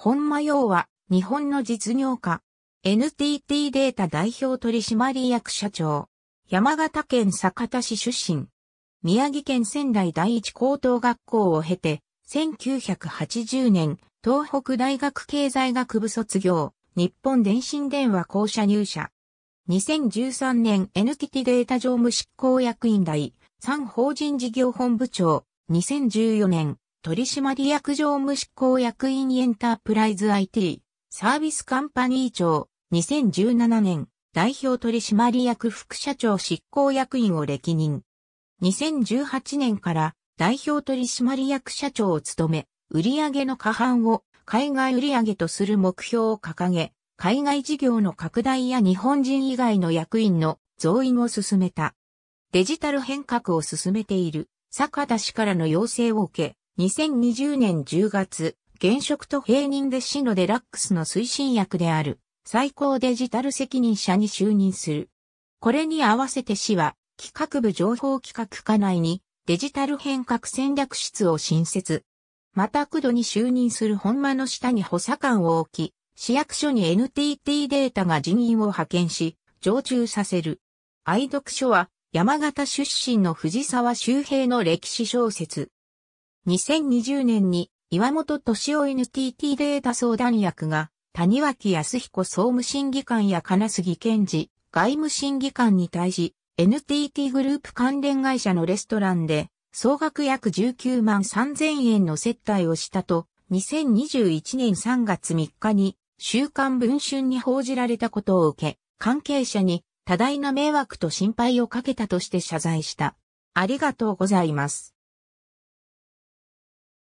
本間洋は日本の実業家。NTT データ代表取締役社長。山形県酒田市出身。宮城県仙台第一高等学校を経て、1980年、東北大学経済学部卒業、日本電信電話校舎入社。2013年 NTT データ常務執行役員第3法人事業本部長。2014年取締役常務執行役員エンタープライズ IT サービスカンパニー長。2017年代表取締役副社長執行役員を歴任。2018年から代表取締役社長を務め、売上の過半を海外売上とする目標を掲げ、海外事業の拡大や日本人以外の役員の増員を進めた。デジタル変革を進めている坂田氏からの要請を受け、2020年10月、現職と平任で市のデラックスの推進役である最高デジタル責任者に就任する。これに合わせて市は企画部情報企画課内にデジタル変革戦略室を新設。また区度に就任する本間の下に補佐官を置き、市役所に NTT データが人員を派遣し、常駐させる。愛読書は山形出身の藤沢周平の歴史小説。2020年に岩本敏夫 NTT データ相談役が谷脇康彦総務審議官や金杉健治外務審議官に対し NTT グループ関連会社のレストランで総額約19万3000円の接待をしたと2021年3月3日に週刊文春に報じられたことを受け、関係者に多大な迷惑と心配をかけたとして謝罪した。ありがとうございます。